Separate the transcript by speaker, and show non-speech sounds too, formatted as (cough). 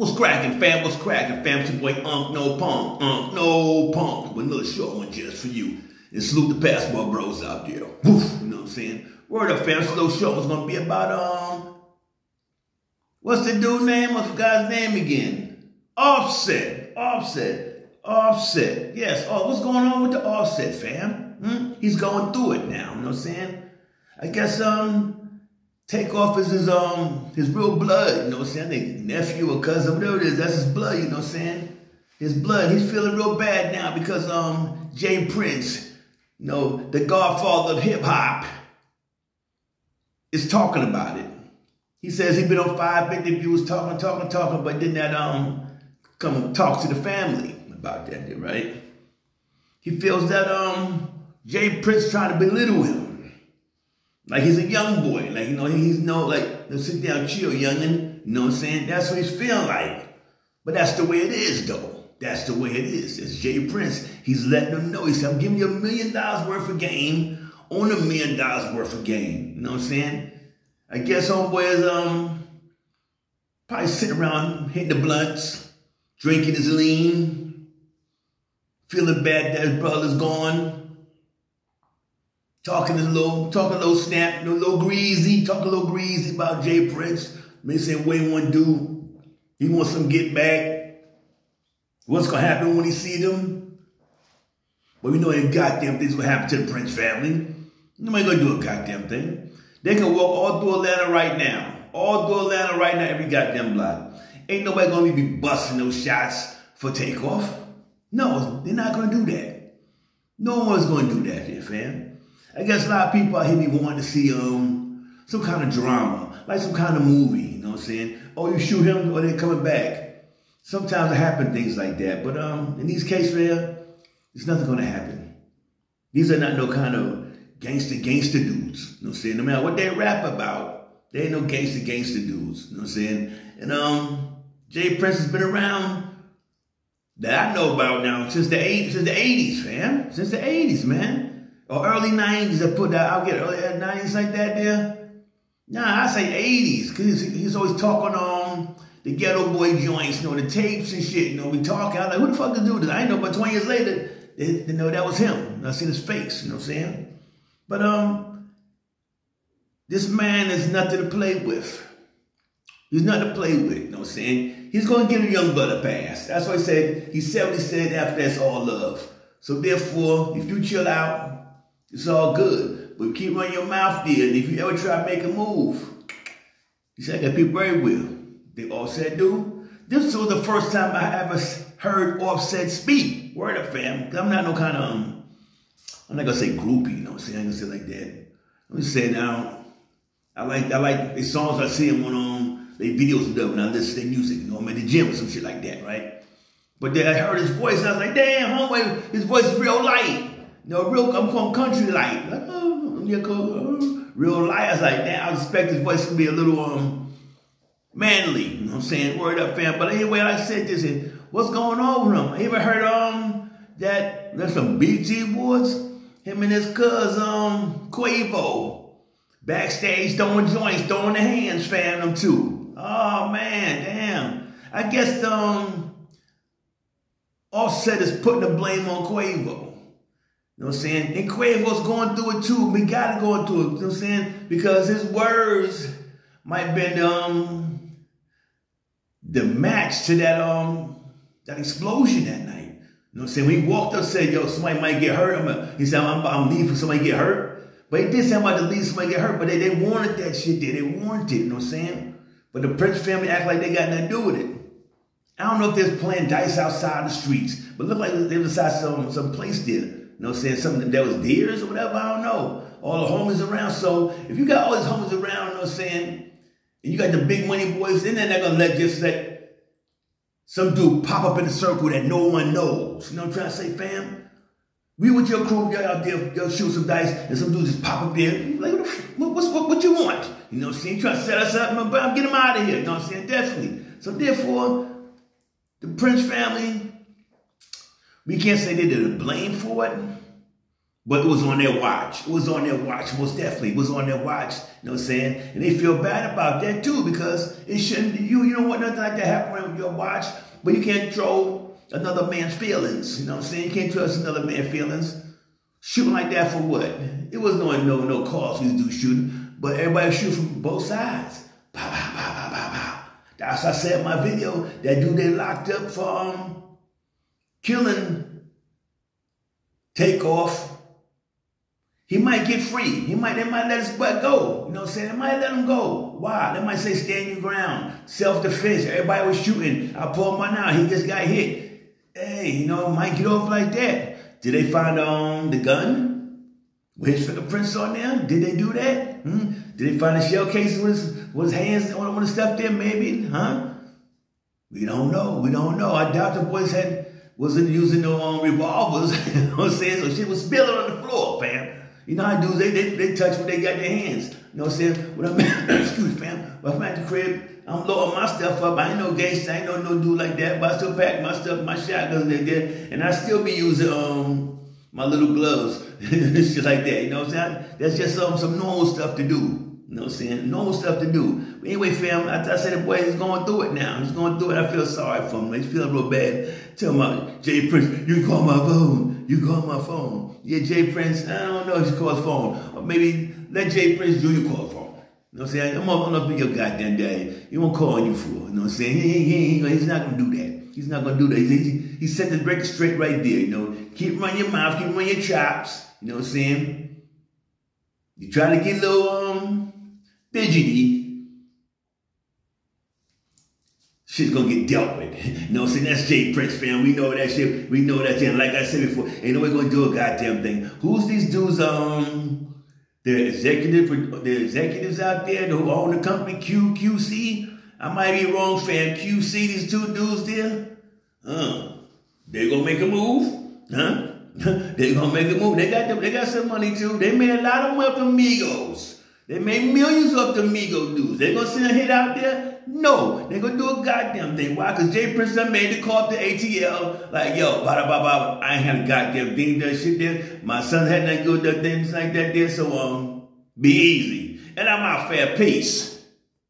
Speaker 1: What's cracking, fam? What's cracking, fam? It's your boy Unk No Punk. Unk No Punk. With another short one just for you. And salute the basketball bros out there. Woof, you know what I'm saying? Word up, fam. This little show was gonna be about um what's the dude name? I forgot his name again. Offset. Offset. Offset. Yes. Oh, what's going on with the offset, fam? Hmm? He's going through it now, you know what I'm saying? I guess um Takeoff is his um his real blood, you know what I'm saying? Nephew or cousin, whatever it is, that's his blood, you know what I'm saying? His blood. He's feeling real bad now because um J. Prince, you know, the godfather of hip hop, is talking about it. He says he's been on five interviews talking, talking, talking, but did not um come talk to the family about that, right? He feels that um J. Prince trying to belittle him. Like he's a young boy. Like, you know, he's no like, sit down, chill, youngin'. You know what I'm saying? That's what he's feeling like. But that's the way it is, though. That's the way it is. It's J. Prince. He's letting them know. He said, I'm giving you a million dollars worth of game on a million dollars worth of game. You know what I'm saying? I guess homeboy is um probably sitting around hitting the blunts, drinking his lean, feeling bad that his brother's gone. Talking a little, talking a little snap, a little greasy, talking a little greasy about J. Prince. May say, wait one dude, he wants some get back. What's gonna happen when he see them? But we know ain't goddamn things gonna happen to the Prince family. Nobody gonna do a goddamn thing. They can walk all through Atlanta right now. All through Atlanta right now, every goddamn block. Ain't nobody gonna be busting those shots for takeoff. No, they're not gonna do that. No one's gonna do that here, fam. I guess a lot of people out here be wanting to see um some kind of drama, like some kind of movie, you know what I'm saying? Oh, you shoot him or they're coming back. Sometimes it happen things like that. But um in these cases there, it's nothing gonna happen. These are not no kind of gangster gangster dudes. You know what I'm saying? No matter what they rap about, they ain't no gangster gangster dudes. You know what I'm saying? And um J. Prince has been around that I know about now since the 80s, since the 80s, fam. Since the 80s, man or early 90s, I put that, I'll get early 90s like that there. Nah, I say 80s, because he's, always talking on the Geto Boy joints, you know, the tapes and shit, you know, we talk out like, who the fuck is this? I know, but 20 years later, they, they know that was him. I seen his face, you know what I'm saying? But, um, this man is nothing to play with. He's nothing to play with, you know what I'm saying? He's going to give a young brother a pass. That's why he said, he said what he said after that's all love. So therefore, if you chill out, it's all good. But keep running your mouth there. And if you ever try to make a move, you said that people very well. They Offset do. This was the first time I ever heard Offset speak. Word up, fam. I'm not no kind of, um, I'm not gonna say groupie, you know what I'm saying? I'm gonna say like that. Let me say now, I like I like the songs I see him on um they videos and stuff when I listen to their music, you know, I'm at the gym or some shit like that, right? But then I heard his voice, and I was like, damn, homeboy, his voice is real light. No, real, I'm from country like, like oh, oh, real liars like that. I expect his voice to be a little um manly. You know what I'm saying? Word up, fam. But anyway, I said this, what's going on with him? You ever heard um that there's some BG boys? Him and his cousin um Quavo backstage throwing joints, throwing the hands, fam, them too. Oh man, damn. I guess um Offset is putting the blame on Quavo. You know what I'm saying? And Quavo's going through it too. We gotta go through it. You know what I'm saying? Because his words might have been um the match to that um that explosion that night. You know what I'm saying? He walked up said, yo, somebody might get hurt. I'm a, he said, I'm, I'm leaving somebody get hurt. But he did say about to leave somebody get hurt, but they, they wanted that shit there. They wanted it, you know what I'm saying? But the Prince family act like they got nothing to do with it. I don't know if they're playing dice outside the streets, but look like they was outside some, some place there you know, saying something that was deers or whatever, I don't know. All the homies around. So if you got all these homies around, you know what I'm saying, and you got the big money boys, then they're not gonna let just let some dude pop up in the circle that no one knows. You know what I'm trying to say, fam? We with your crew, y'all out there, y'all shoot some dice, and some dude just pop up there. Like, what, what, what, what you want? You know what I'm saying? You trying to set us up, but get him out of here. You know what I'm saying? Definitely. So therefore, the Prince family, we can't say they did a blame for it, But it was on their watch. It was on their watch, most definitely. It was on their watch. You know what I'm saying? And they feel bad about that too because it shouldn't, you, you don't want nothing like that happening with your watch, but you can't throw another man's feelings. You know what I'm saying? You can't trust another man's feelings. Shooting like that for what? It was no no no cause to do shooting, but everybody shoot from both sides. Pow, pow, pow, pow, pow, pow. That's I said in my video. That dude they locked up for um, killing Takeoff. He might get free. He might, they might let his butt go. You know what I'm saying? They might let him go. Why? They might say stand your ground. Self-defense. Everybody was shooting. I pulled mine out. He just got hit. Hey, you know, might get off like that. Did they find um the gun? With his fingerprints on there? Did they do that? Hmm? Did they find a shell casing with his, with his hands on, on the stuff there? Maybe, huh? We don't know. We don't know. I doubt the boys had wasn't using no um, revolvers. (laughs) you know what I'm saying? So shit was spilling on the floor, fam. You know how dudes, they, they, they touch what they got their hands. You know what I'm saying? When I'm at, (coughs) excuse me, fam, when I'm at the crib, I'm loading my stuff up. I ain't no gangster, I ain't no, no dude like that, but I still pack my stuff, my shotguns like that, and I still be using um my little gloves, (laughs) shit like that. You know what I'm saying? That's just some, some normal stuff to do. You know what I'm saying? Normal stuff to do. But anyway, fam, I, I said the boy is going through it now. He's going through it. I feel sorry for him. He's feeling real bad. Tell my J. Prince, you call my phone. You call my phone. Yeah, J. Prince, I don't know if he calls phone. Or maybe let J. Prince Jr. call phone. You know what I'm saying? I'm not gonna be your goddamn daddy. He won't call you for. You know what I'm saying? He, he, he, he's not gonna do that. He's not gonna do that. He, he, he set the record straight right there. You know, keep running your mouth, keep running your chops. You know what I'm saying? You try to get a little um fidgety, shit's gonna get dealt with. You know saying? That's J. Prince, fam. We know that shit. We know that shit. Like I said before, ain't nobody gonna do a goddamn thing. Who's these dudes, um, the executive, the executives out there who own the company QQC? I might be wrong, fam. QC, these two dudes there? Huh? They gonna make a move? Huh? (laughs) they gonna make a move. They got them, they got some money too. They made a lot of money from Migos. They made millions off the Migo dudes. They gonna send a hit out there? No. They gonna do a goddamn thing. Why? Because J. Prince done made the call up to ATL. Like, yo, bada bada. I ain't had a goddamn thing that shit there. My son had nothing good things like that there. So um, be easy. And I'm out fair. Peace.